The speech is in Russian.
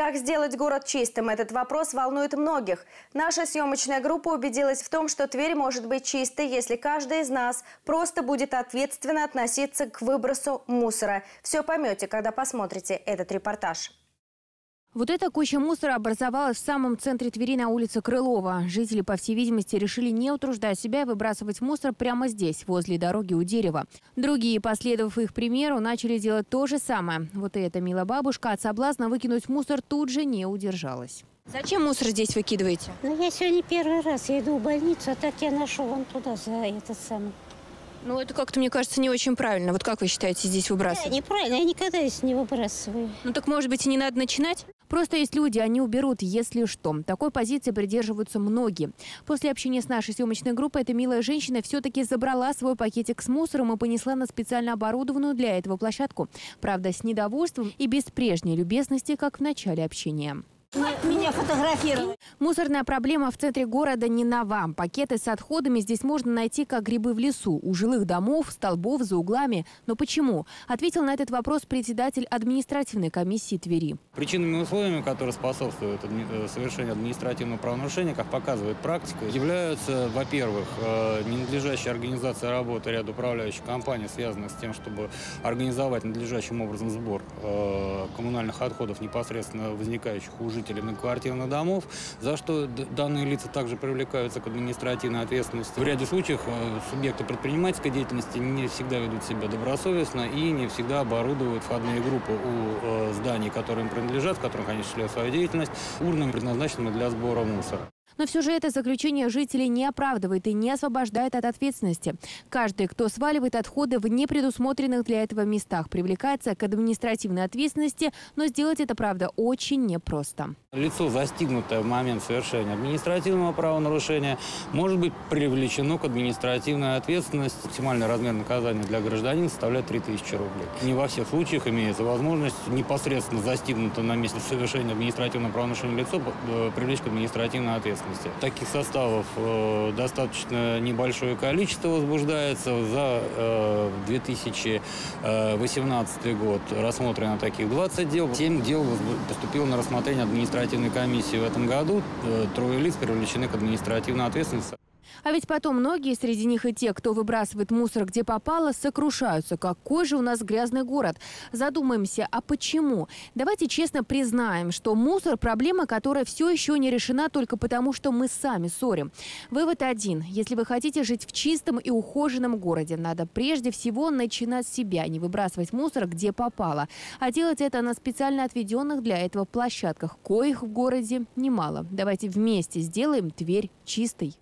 Как сделать город чистым? Этот вопрос волнует многих. Наша съемочная группа убедилась в том, что Тверь может быть чистой, если каждый из нас просто будет ответственно относиться к выбросу мусора. Все поймете, когда посмотрите этот репортаж. Вот эта куча мусора образовалась в самом центре Твери на улице Крылова. Жители, по всей видимости, решили не утруждать себя и выбрасывать мусор прямо здесь, возле дороги у дерева. Другие, последовав их примеру, начали делать то же самое. Вот и эта милая бабушка от соблазна выкинуть мусор тут же не удержалась. Зачем мусор здесь выкидываете? Ну, я сегодня первый раз, я иду в больницу, а так я нашел вон туда, за этот самый. Ну, это как-то, мне кажется, не очень правильно. Вот как вы считаете, здесь выбрасывать? Да, неправильно, я никогда здесь не выбрасываю. Ну, так, может быть, и не надо начинать? Просто есть люди, они уберут, если что. Такой позиции придерживаются многие. После общения с нашей съемочной группой эта милая женщина все-таки забрала свой пакетик с мусором и понесла на специально оборудованную для этого площадку. Правда, с недовольством и без прежней любезности, как в начале общения. Меня фотографировали. Мусорная проблема в центре города не нова. Пакеты с отходами здесь можно найти как грибы в лесу, у жилых домов, столбов, за углами. Но почему? Ответил на этот вопрос председатель административной комиссии Твери. Причинами и условиями, которые способствуют адми- совершению административного правонарушения, как показывает практика, являются, во-первых, э, ненадлежащая организация работы ряда управляющих компаний, связанных с тем, чтобы организовать надлежащим образом сбор э, коммунальных отходов, непосредственно возникающих у жителей многоквартирных домов, за что данные лица также привлекаются к административной ответственности. В ряде случаев э, субъекты предпринимательской деятельности не всегда ведут себя добросовестно и не всегда оборудуют входные группы у зданий, которые им принадлежат, в которых они осуществляют свою деятельность, урнами, предназначенными для сбора мусора. Но все же это заключение жителей не оправдывает и не освобождает от ответственности. Каждый, кто сваливает отходы в непредусмотренных для этого местах, привлекается к административной ответственности, но сделать это, правда, очень непросто. Лицо, застигнутое в момент совершения административного правонарушения, может быть привлечено к административной ответственности. Максимальный размер наказания для гражданина составляет 3000 рублей. Не во всех случаях имеется возможность непосредственно застигнутое на месте совершения административного правонарушения лицо э, привлечь к административной ответственности ответственности. Таких составов э, достаточно небольшое количество возбуждается. За э, 2018 год рассмотрено таких 20 дел. 7 дел поступило на рассмотрение административной комиссии в этом году. Э, трое лиц привлечены к административной ответственности. А ведь потом многие, среди них и те, кто выбрасывает мусор где попало, сокрушаются. Какой же у нас грязный город. Задумаемся, а почему? Давайте честно признаем, что мусор – проблема, которая все еще не решена только потому, что мы сами ссорим. Вывод один. Если вы хотите жить в чистом и ухоженном городе, надо прежде всего начинать с себя, не выбрасывать мусор где попало. А делать это на специально отведенных для этого площадках, коих в городе немало. Давайте вместе сделаем Тверь чистой.